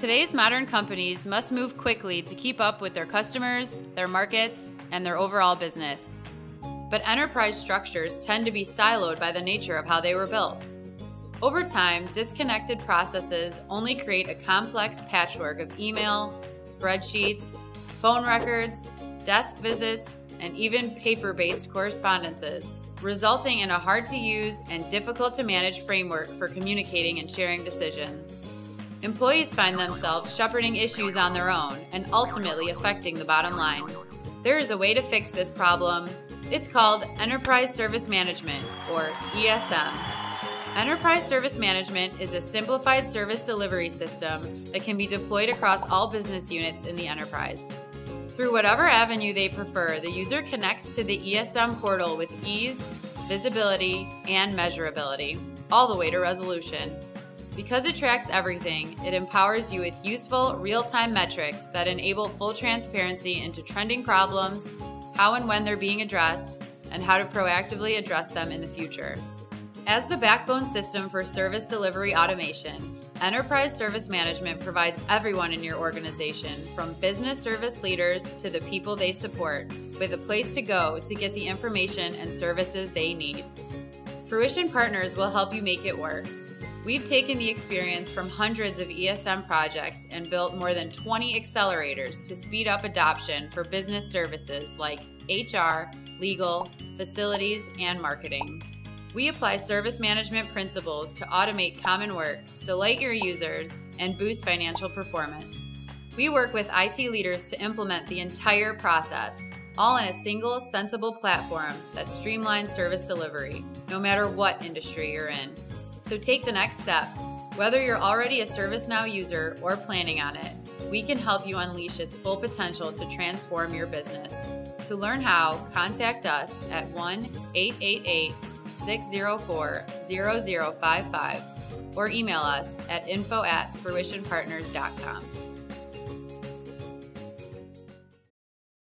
Today's modern companies must move quickly to keep up with their customers, their markets, and their overall business. But enterprise structures tend to be siloed by the nature of how they were built. Over time, disconnected processes only create a complex patchwork of email, spreadsheets, phone records, desk visits, and even paper based correspondences, resulting in a hard to use and difficult to manage framework for communicating and sharing decisions. Employees find themselves shepherding issues on their own and ultimately affecting the bottom line. There is a way to fix this problem. It's called Enterprise Service Management, or ESM. Enterprise Service Management is a simplified service delivery system that can be deployed across all business units in the enterprise. Through whatever avenue they prefer, the user connects to the ESM portal with ease, visibility, and measurability, all the way to resolution. Because it tracks everything, it empowers you with useful, real time metrics that enable full transparency into trending problems, how and when they're being addressed, and how to proactively address them in the future. As the backbone system for service delivery automation, Enterprise Service Management provides everyone in your organization, from business service leaders to the people they support, with a place to go to get the information and services they need. Fruition Partners will help you make it work. We've taken the experience from hundreds of ESM projects and built more than 20 accelerators to speed up adoption for business services like HR, legal, facilities, and marketing. We apply service management principles to automate common work, delight your users, and boost financial performance. We work with IT leaders to implement the entire process, all in a single, sensible platform that streamlines service delivery, no matter what industry you're in. So take the next step. Whether you're already a ServiceNow user or planning on it, we can help you unleash its full potential to transform your business. To learn how, contact us at 1 888 604 0055 or email us at info at fruitionpartners.com.